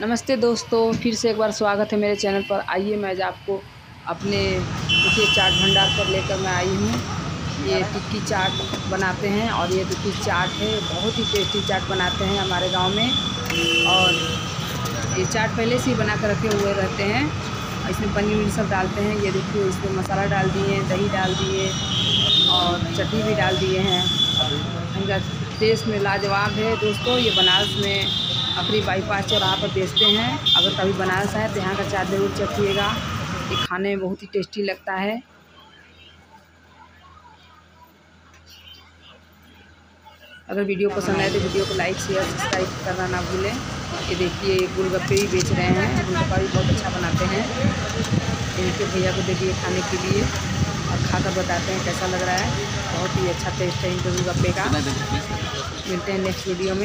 नमस्ते दोस्तों फिर से एक बार स्वागत है मेरे चैनल पर। आइए मैं आज आपको अपने देखिए चाट भंडार पर लेकर मैं आई हूँ। ये टिक्की चाट बनाते हैं और ये टिक्की चाट है बहुत ही टेस्टी चाट बनाते हैं हमारे गाँव में। और ये चाट पहले से ही बना कर रखे हुए रहते हैं। इसमें पनीर वनीर सब डालते हैं। ये देखिए इसमें मसाला डाल दिए दही डाल दिए और चटनी भी डाल दिए हैं। इनका टेस्ट में लाजवाब है। दोस्तों ये बनारस में अपनी बाईपास चौराहा पर बेचते हैं। अगर कभी बनारस आए तो यहाँ का चाट ज़रूर चखिएगा ये खाने में बहुत ही टेस्टी लगता है। अगर वीडियो पसंद आए तो वीडियो को लाइक शेयर सब्सक्राइब करना ना भूलें। ये देखिए गोलगप्पे भी बेच रहे हैं। गोलगप्पा भी बहुत अच्छा बनाते हैं। इनके भैया को देखिए खाने के लिए। और खाकर बताते हैं कैसा लग रहा है। बहुत ही अच्छा टेस्ट है इनके गोलगप्पे का। मिलते हैं नेक्स्ट वीडियो में।